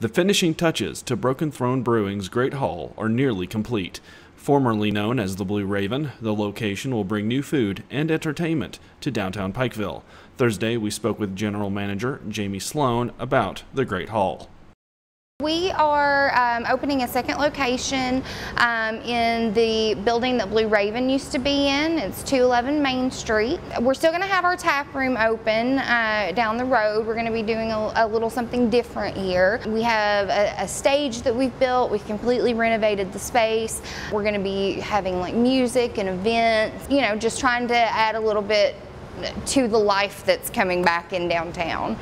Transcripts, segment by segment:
The finishing touches to Broken Throne Brewing's Great Hall are nearly complete. Formerly known as the Blue Raven, the location will bring new food and entertainment to downtown Pikeville. Thursday, we spoke with General Manager Jamie Sloan about the Great Hall. We are um, opening a second location um, in the building that Blue Raven used to be in. It's 211 Main Street. We're still going to have our tap room open uh, down the road. We're going to be doing a, a, little something different here. We have a, a, stage that we've built. We've completely renovated the space. We're going to be having like music and events, you know, just trying to add a little bit to the life that's coming back in downtown.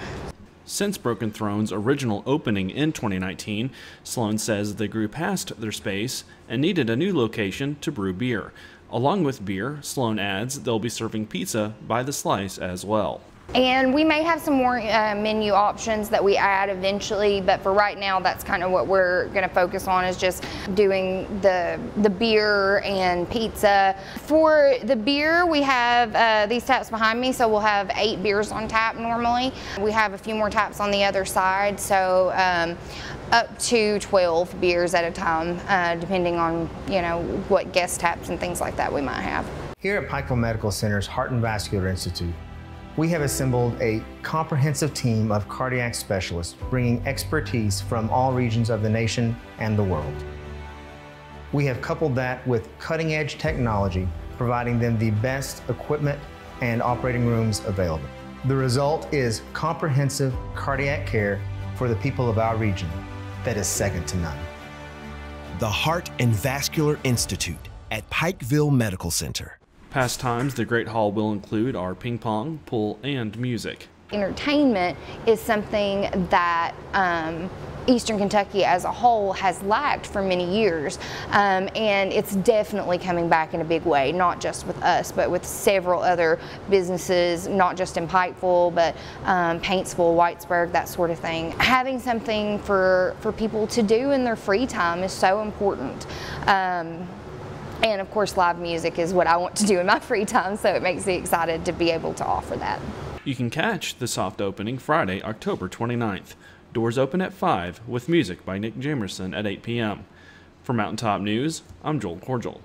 Since Broken Throne's original opening in 2019, Sloan says they grew past their space and needed a new location to brew beer. Along with beer, Sloan adds they'll be serving pizza by the slice as well. And we may have some more uh, menu options that we add eventually, but for right now, that's kind of what we're going to focus on is just doing the the beer and pizza. For the beer, we have uh, these taps behind me, so we'll have eight beers on tap normally. We have a few more taps on the other side, so um, up to 12 beers at a time, uh, depending on you know what guest taps and things like that we might have. Here at Pikeville Medical Center's Heart and Vascular Institute, we have assembled a comprehensive team of cardiac specialists bringing expertise from all regions of the nation and the world. We have coupled that with cutting edge technology, providing them the best equipment and operating rooms available. The result is comprehensive cardiac care for the people of our region that is second to none. The Heart and Vascular Institute at Pikeville Medical Center. Pastimes the Great Hall will include our ping pong, pool, and music. Entertainment is something that um, Eastern Kentucky as a whole has lacked for many years, um, and it's definitely coming back in a big way, not just with us, but with several other businesses, not just in Pikeville, but um, Paintsville, Whitesburg, that sort of thing. Having something for, for people to do in their free time is so important. Um, and of course, live music is what I want to do in my free time, so it makes me excited to be able to offer that. You can catch the soft opening Friday, October 29th. Doors open at 5 with music by Nick Jamerson at 8 p.m. For Mountaintop News, I'm Joel Cordial.